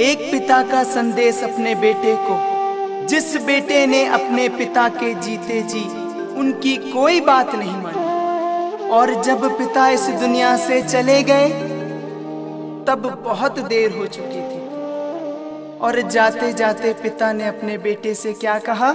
एक पिता का संदेश अपने बेटे को, जिस बेटे ने अपने पिता के जीते जी, उनकी कोई बात नहीं मानी। और जब पिता इस दुनिया से चले गए, तब बहुत देर हो चुकी थी। और जाते जाते पिता ने अपने बेटे से क्या कहा?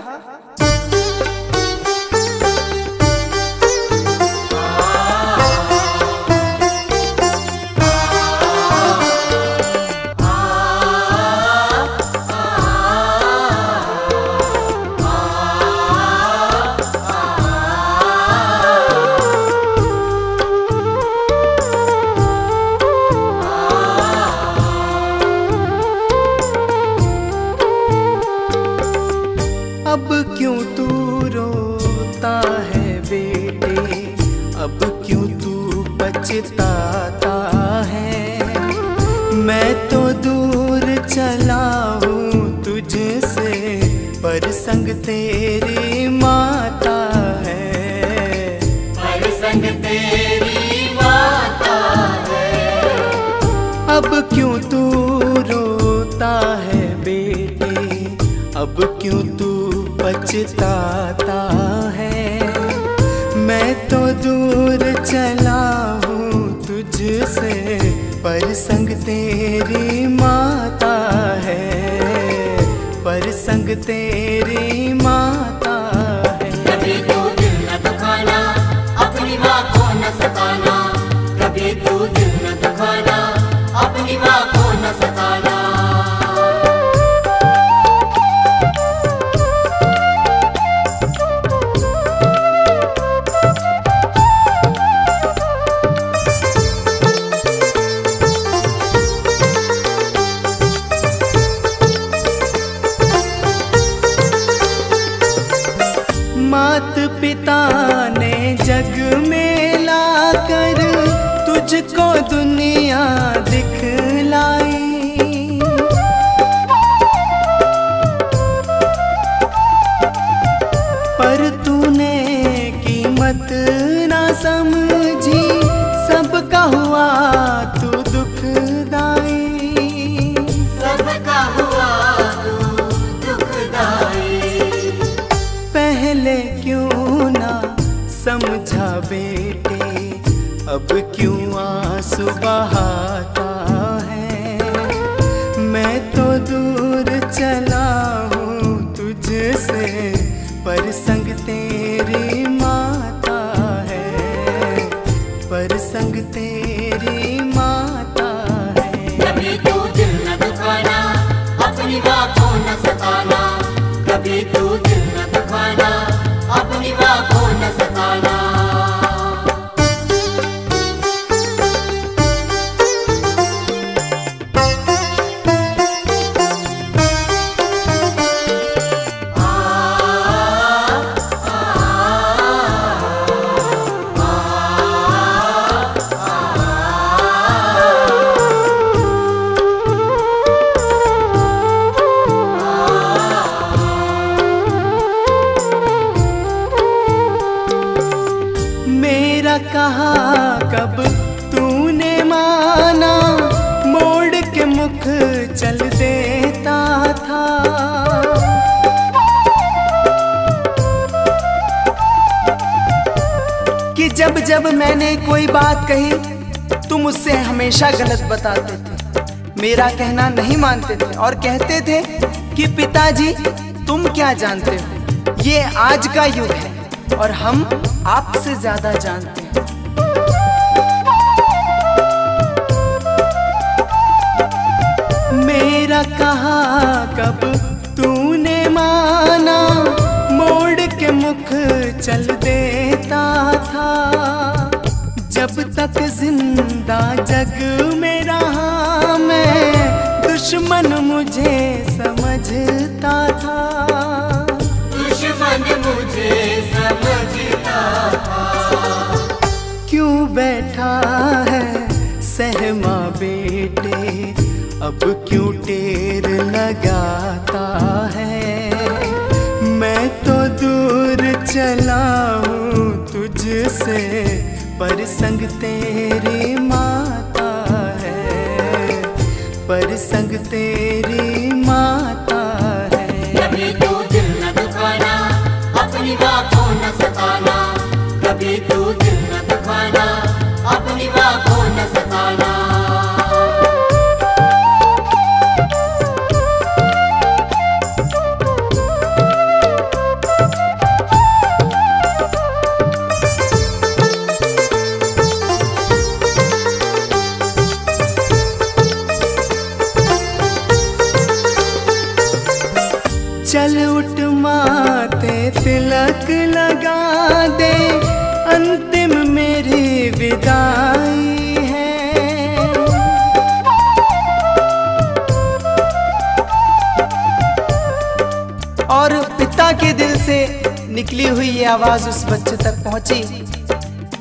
अब क्यों तू पछताता है? मैं तो दूर चला हूँ तुझसे, पर संग तेरी माता है। पर संग तेरी माता मात पिता ने जग में लाकर तुझको दुनिया दिखलाई। बहाता है। मैं तो दूर चला हूँ तुझसे, पर संग तेरी माता है। पर संग तेरी माता है। कभी तू दिल न दुखाना, अपनी को न सताना, कभी मेरा कहा, कब तूने माना? मोड़ के मुख चल देता था। कि जब जब मैंने कोई बात कही, तुम उससे हमेशा गलत बताते थे। मेरा कहना नहीं मानते थे और कहते थे कि पिताजी, तुम क्या जानते हो? ये आज का युग है। और हम आपसे ज़्यादा जानते हैं। मेरा कहा, कब तूने माना, मोड़ के मुख चल देता था। जब तक ज़िंदा जग में रहा मैं दुश्मन मुझे समझता था। बैठा है, सहमा बेटे, अब क्यों टेर लगाता है? मैं तो दूर चला हूँ तुझसे, पर संग तेरी माता है। पर संग तेरी माता चल उठ माते तिलक लगा दे। अंतिम मेरी विदाई और पिता के दिल से निकली हुई ये आवाज़ उस बच्चे तक पहुँची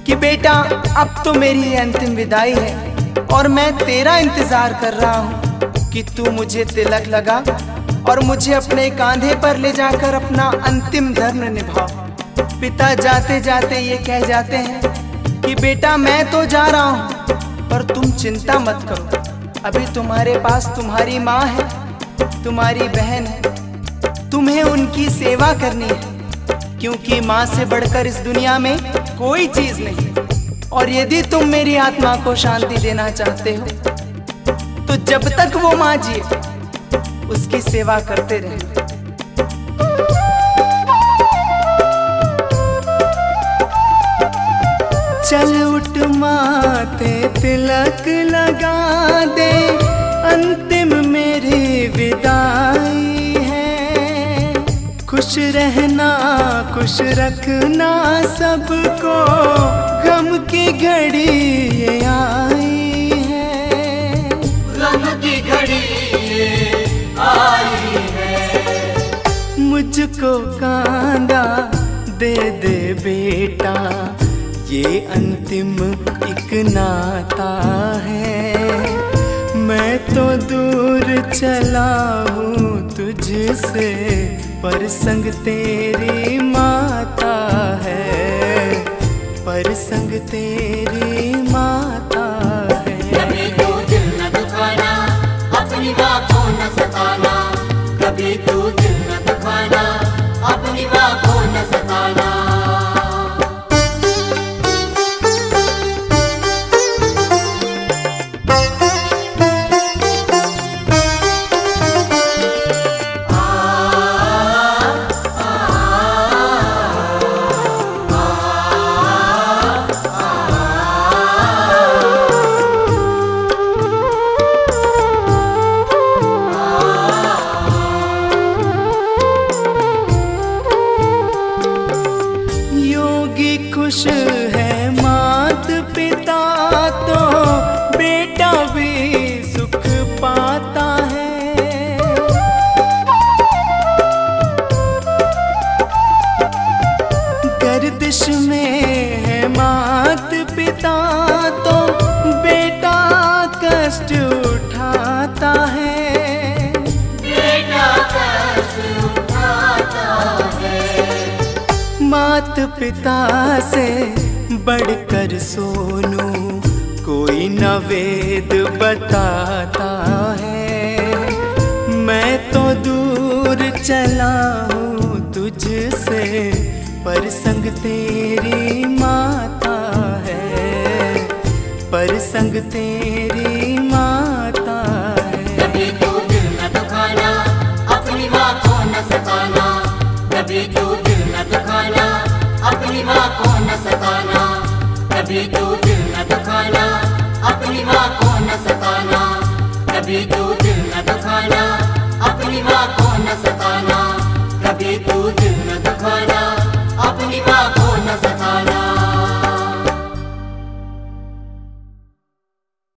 कि बेटा, अब तो मेरी अंतिम विदाई है। और मैं तेरा इंतज़ार कर रहा हूँ कि तू मुझे तिलक लगा। और मुझे अपने कांधे पर ले जाकर अपना अंतिम धर्म निभाओ। पिता जाते जाते ये कह जाते हैं कि बेटा मैं तो जा रहा हूँ, पर तुम चिंता मत करो। अभी तुम्हारे पास तुम्हारी माँ है, तुम्हारी बहन है। तुम्हें उनकी सेवा करनी है, क्योंकि माँ से बढ़कर इस दुनिया में कोई चीज़ नहीं। और यदि तुम मेरी आत्मा को शांति देना चाहते हो तो जब तक वो माँ जिए। उसकी सेवा करते रहे। चल उठ माते, तिलक लगा दे, अंतिम मेरी विदाई है। खुश रहना, खुश रखना सबको, गम की घड़ी आई है। गम की घड़ी मुझको कांदा दे दे बेटा, ये अंतिम एक नाता है। मैं तो दूर चला हूँ तुझसे, पर संग तेरी माता है। पर संग तेरी पिता से बढ़कर सोनू, कोई न वेद बताता है। मैं तो दूर चला हूँ तुझसे, पर संग तेरी माता है। पर संग तेरी माता है। कभी तू दिल न दुखाना, अपनी माँ को न सताना, कभी तू कभी तू दिल न दुखाना अपनी माँ को न सताना कभी तू दिल न दुखाना अपनी माँ को न सताना कभी तू दिल न दुखाना